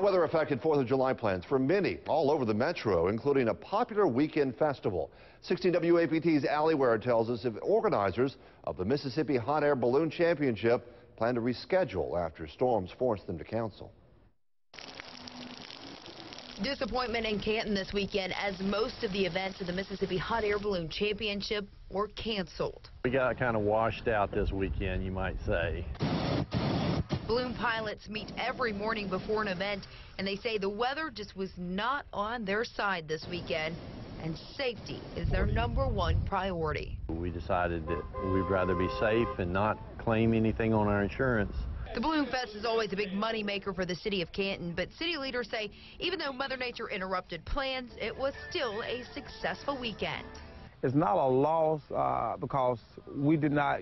weather affected 4th of July plans for many all over the metro, including a popular weekend festival. 16 WAPT's Allie Ware tells us if organizers of the Mississippi Hot Air Balloon Championship plan to reschedule after storms forced them to cancel. Disappointment in Canton this weekend as most of the events of the Mississippi Hot Air Balloon Championship were canceled. We got kind of washed out this weekend, you might say. Balloon pilots meet every morning before an event, and they say the weather just was not on their side this weekend, and safety is their number one priority. We decided that we'd rather be safe and not claim anything on our insurance. The Balloon Fest is always a big moneymaker for the city of Canton, but city leaders say even though Mother Nature interrupted plans, it was still a successful weekend. It's not a loss uh, because we did not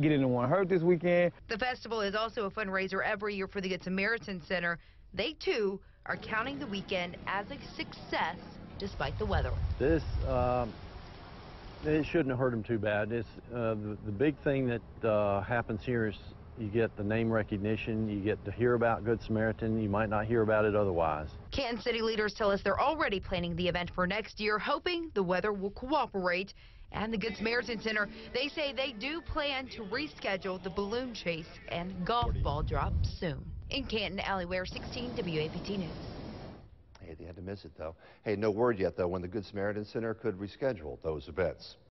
get anyone hurt this weekend. The festival is also a fundraiser every year for the Good Samaritan Center. They, too, are counting the weekend as a success despite the weather. This, uh, it shouldn't have hurt them too bad. It's, uh, the, the big thing that uh, happens here is you get the name recognition, you get to hear about Good Samaritan, you might not hear about it otherwise. Canton City leaders tell us they're already planning the event for next year, hoping the weather will cooperate. And the Good Samaritan Center, they say they do plan to reschedule the balloon chase and golf ball drop soon. In Canton, Allie Ware, 16 WAPT News. Hey, they had to miss it, though. Hey, no word yet, though, when the Good Samaritan Center could reschedule those events.